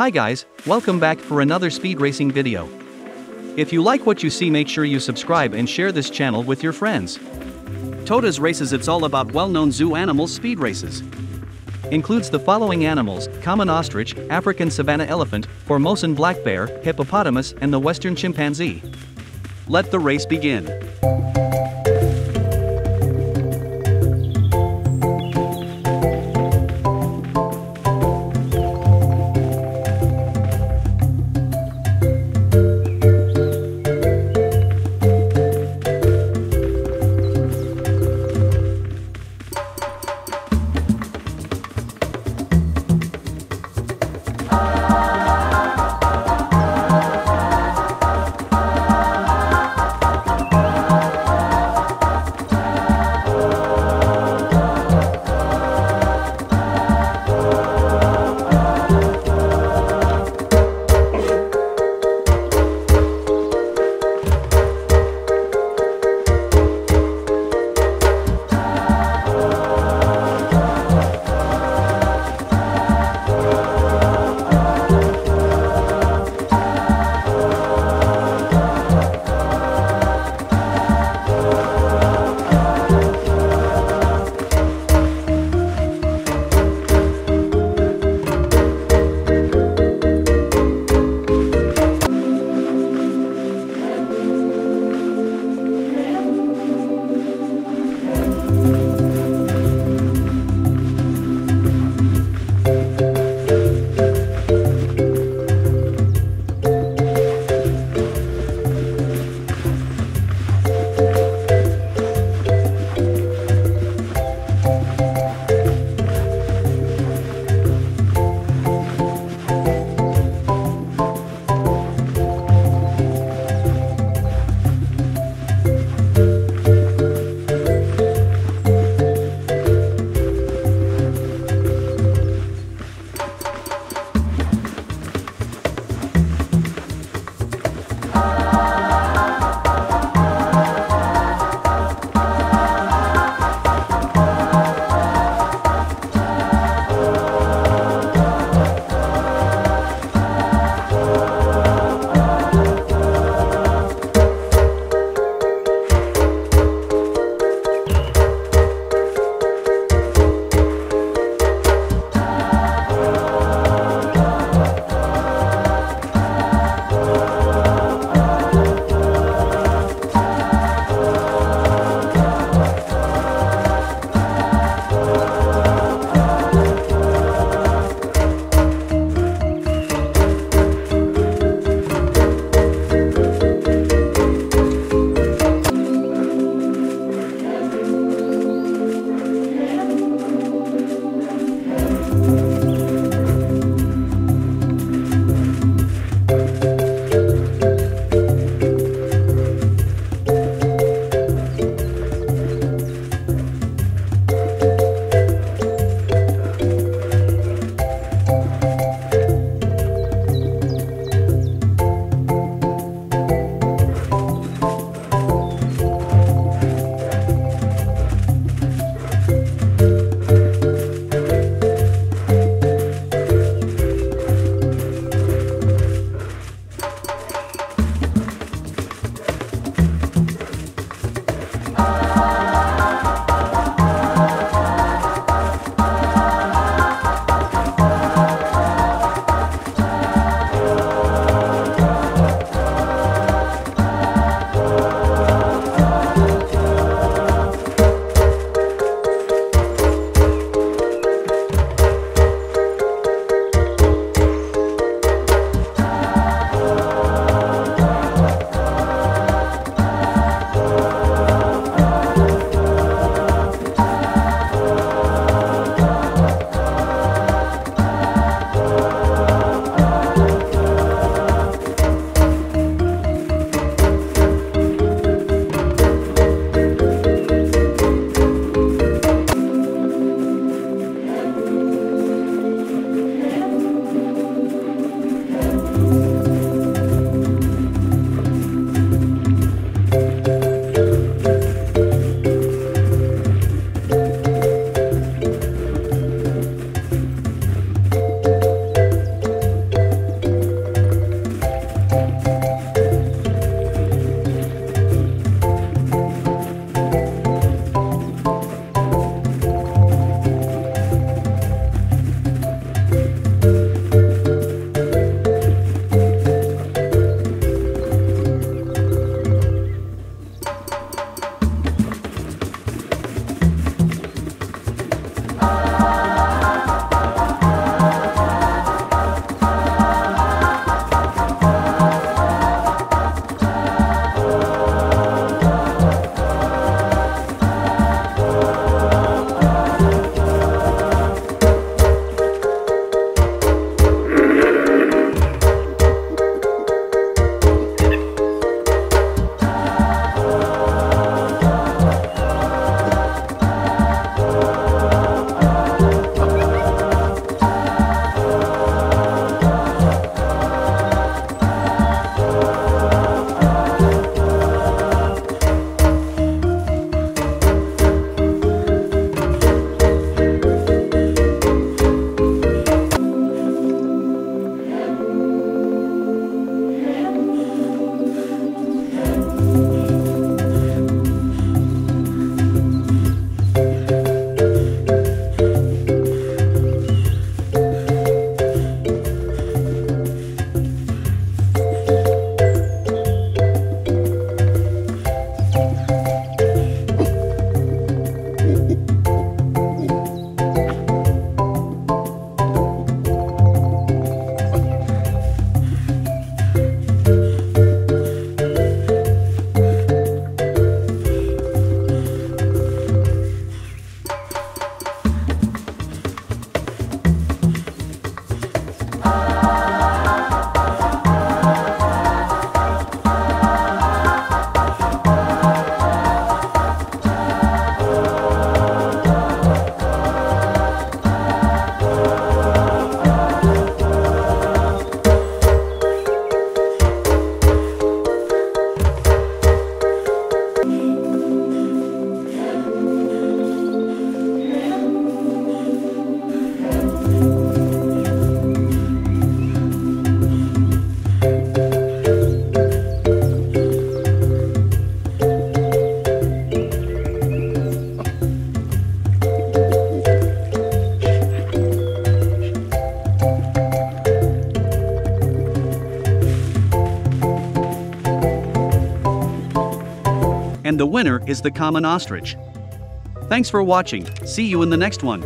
Hi guys, welcome back for another speed racing video. If you like what you see make sure you subscribe and share this channel with your friends. Tota's Races it's all about well-known zoo animals speed races. Includes the following animals, common ostrich, African savanna elephant, Formosan black bear, hippopotamus and the western chimpanzee. Let the race begin. Winner is the common ostrich. Thanks for watching, see you in the next one.